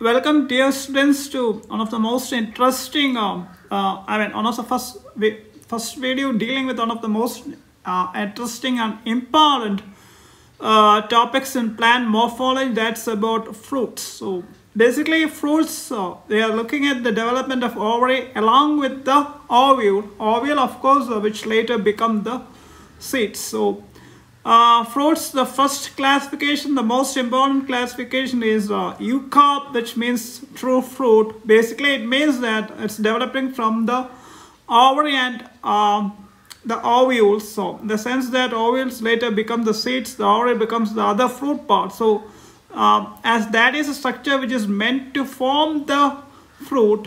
Welcome dear students to one of the most interesting, uh, uh, I mean one of the first, vi- first video dealing with one of the most uh, interesting and important uh, topics in plant morphology that's about fruits. So basically fruits, uh, they are looking at the development of ovary along with the ovule, ovule of course uh, which later become the seeds. So uh, fruits, the first classification, the most important classification is uh, eucarp, which means true fruit. Basically, it means that it's developing from the ovary and um, the ovules. So, the sense that ovules later become the seeds, the ovary becomes the other fruit part. So, um, as that is a structure which is meant to form the fruit,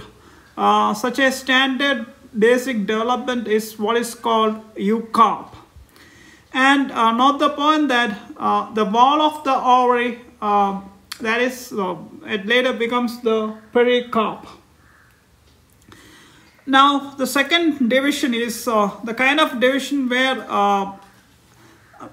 uh, such a standard basic development is what is called eucarp and uh, note the point that uh, the wall of the ovary uh, that is uh, it later becomes the pericarp. Now the second division is uh, the kind of division where uh,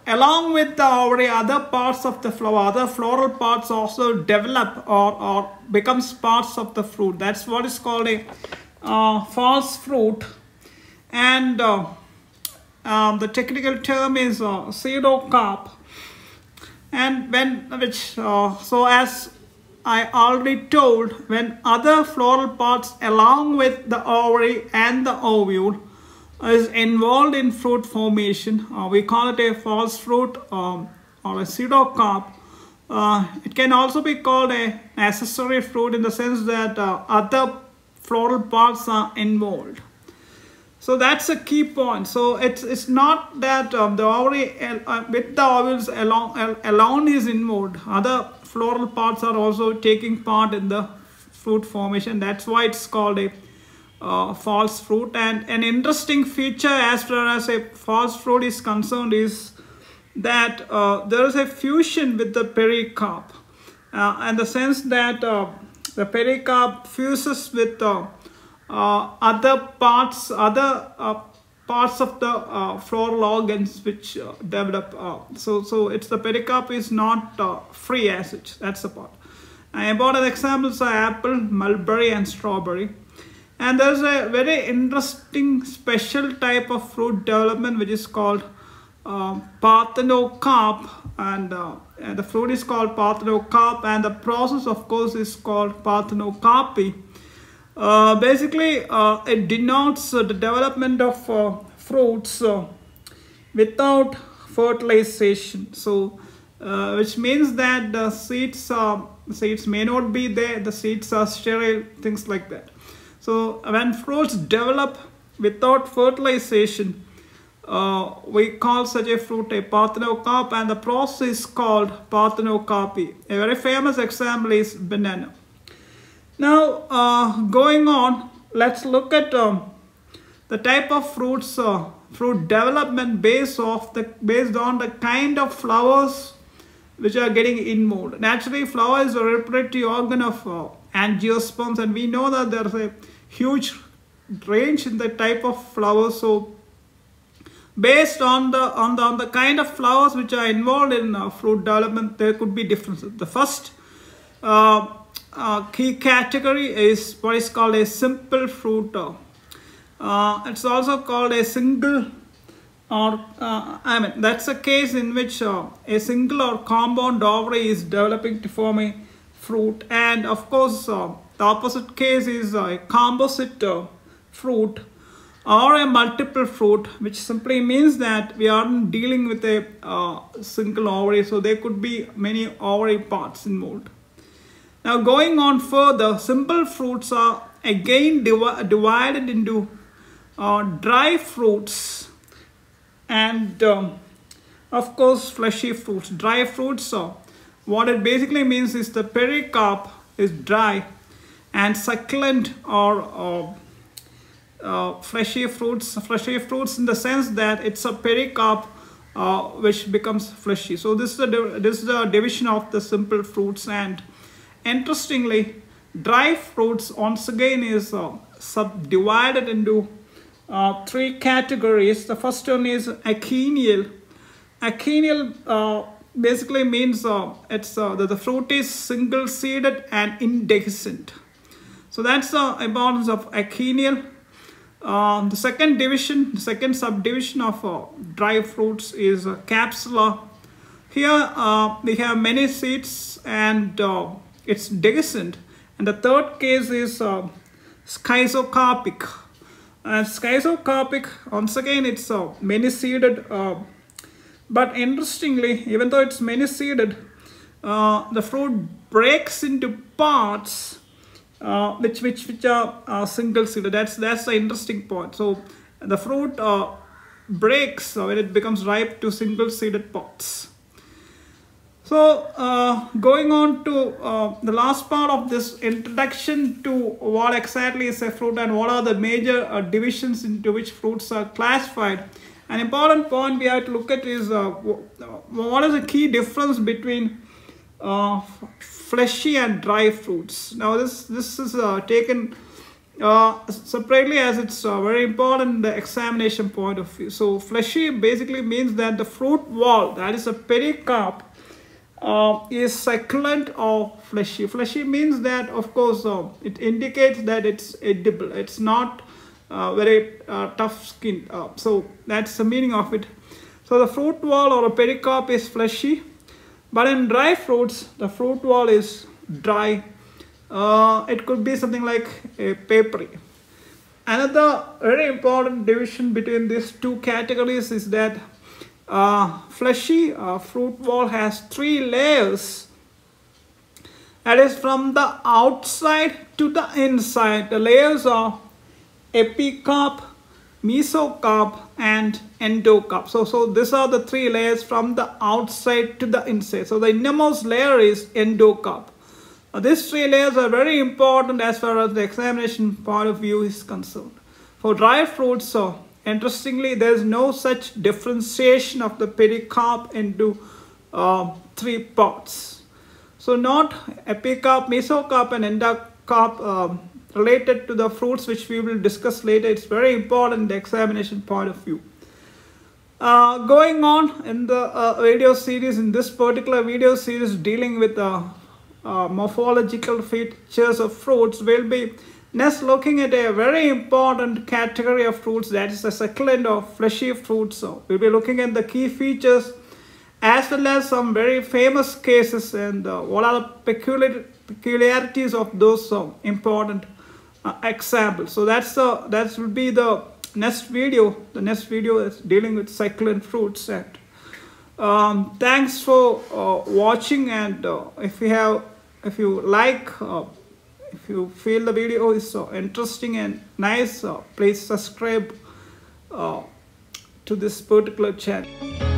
along with the ovary other parts of the flower other floral parts also develop or, or becomes parts of the fruit. That's what is called a false fruit. And um, the technical term is uh, pseudocarp and when which uh, so as I already told when other floral parts along with the ovary and the ovule is involved in fruit formation uh, we call it a false fruit um, or a pseudocarp uh, it can also be called a accessory fruit in the sense that uh, other floral parts are involved so that's a key point. So it's it's not that um, the ovary uh, with the ovules alone, alone is involved. Other floral parts are also taking part in the fruit formation. That's why it's called a uh, false fruit. And an interesting feature as far as a false fruit is concerned is that uh, there is a fusion with the pericarp. Uh, and the sense that uh, the pericarp fuses with the uh, other parts, other uh, parts of the uh, floral organs which uh, develop. Uh, so, so it's the pericarp is not uh, free as such. That's the part. I And important examples are apple, mulberry, and strawberry. And there's a very interesting special type of fruit development which is called parthenocarp, and, and the fruit is called parthenocarp, and the process, of course, is called parthenocarpy. Uh, basically, uh, it denotes uh, the development of uh, fruits uh, without fertilization. So, uh, which means that the seeds are seeds may not be there. The seeds are sterile, things like that. So, when fruits develop without fertilization, we call such a fruit a parthenocarp, and the process is called parthenocarpy. A very famous example is banana. Now, uh, going on, let's look at um, the type of fruits, uh, fruit development based off the based on the kind of flowers which are getting involved. Naturally, flower is a reproductive organ of uh, angiosperms, and we know that there's a huge range in the type of flowers. So, based on the on the on the kind of flowers which are involved in uh, fruit development, there could be differences. The first uh, uh, key category is what is called a simple fruit. Uh, it's also called a single or uh, I mean that's a case in which uh, a single or compound ovary is developing to form a fruit and of course uh, the opposite case is a composite uh, fruit or a multiple fruit which simply means that we aren't dealing with a single ovary so there could be many ovary parts involved. Now going on further, simple fruits are again div divided into uh, dry fruits and um, of course fleshy fruits. Dry fruits, so what it basically means is the pericarp is dry and succulent or uh, uh, fleshy fruits, fleshy fruits in the sense that it's a pericarp uh, which becomes fleshy. So this is the this is the division of the simple fruits and Interestingly, dry fruits once again is uh, subdivided into uh, three categories. The first one is achenial, Achenial uh, basically means uh, it's uh, the, the fruit is single seeded and indehiscent. So that's the importance of achenial. Uh, the second division, the second subdivision of dry fruits is uh, capsula. Here we have many seeds and it's dehiscent. And the third case is uh, schizocarpic. And schizocarpic, once again, it's uh, many seeded. Uh, but interestingly, even though it's many seeded, uh, the fruit breaks into parts uh, which which which are uh, single seeded. That's that's the interesting point. So the fruit uh, breaks when it becomes ripe to single seeded pods. So uh, going on to uh, the last part of this introduction to what exactly is a fruit and what are the major uh, divisions into which fruits are classified. An important point we have to look at is uh, what is the key difference between uh, fleshy and dry fruits. Now this this is uh, taken separately as it's uh, very important the examination point of view. So fleshy basically means that the fruit wall, that is a pericarp, uh, is succulent or fleshy. Fleshy means that of course uh, it indicates that it's edible. It's not uh, very uh, tough skin. Uh, so that's the meaning of it. So the fruit wall or a pericarp is fleshy. But in dry fruits, the fruit wall is dry. Uh, it could be something like a papery. Another very important division between these two categories is that uh, fleshy uh, fruit wall has three layers. That is from the outside to the inside. The layers are epicarp, mesocarp and endocarp. So, so these are the three layers from the outside to the inside. So the innermost layer is endocarp. Uh, these three layers are very important as far as the examination point of view is concerned. For dry fruits, so interestingly, there is no such differentiation of the pericarp into uh, three parts. So not epicarp, mesocarp and endocarp um, related to the fruits which we will discuss later. It's very important the examination point of view. Uh, going on in the uh, video series, in this particular video series dealing with the uh, morphological features of fruits, we'll be next looking at a very important category of fruits that is the succulent or fleshy fruits. So we'll be looking at the key features as well as some very famous cases and uh, what are the peculiar, peculiarities of those uh, important uh, example so that's the that will be the next video the next video is dealing with succulent fruits and um, thanks for uh, watching and uh, if you have if you like uh, if you feel the video is so interesting and nice uh, please subscribe uh, to this particular channel